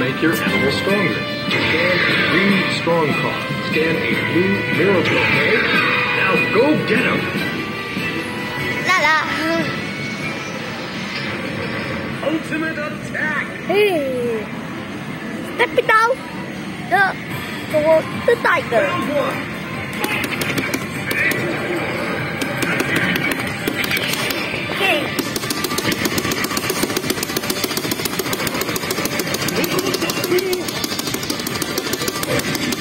make your animal stronger. Scan a green strong card. Scan a blue miracle, okay? Now go get him! La la. Ultimate attack! Hey. Step it down. The for the tiger. Oops.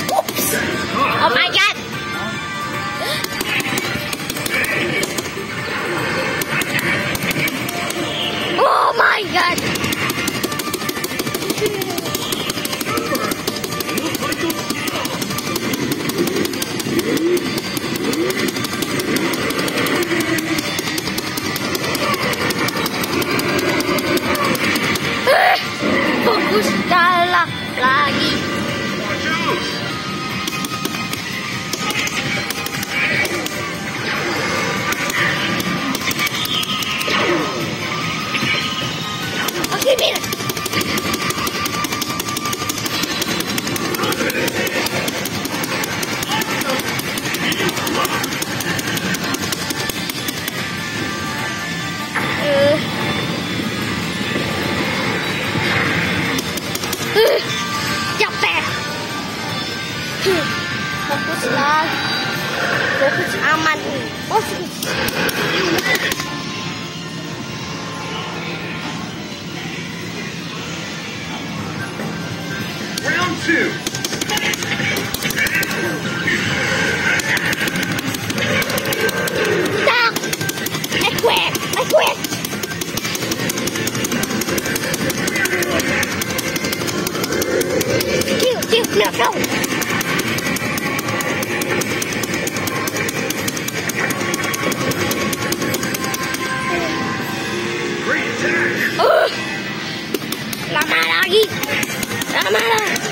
Eh, Capek. Hmm, Fokus lagi. Fokus aman. Fokus. Round two! Chill, no, no. Great attack! Uh,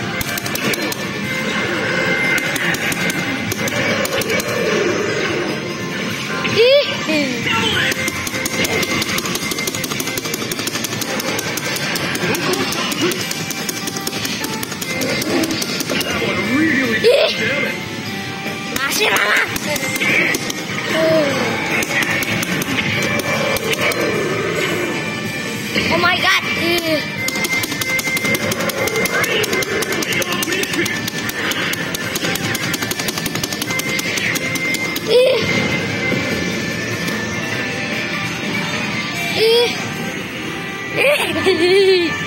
Oh my god. Ih. Ih. Ih.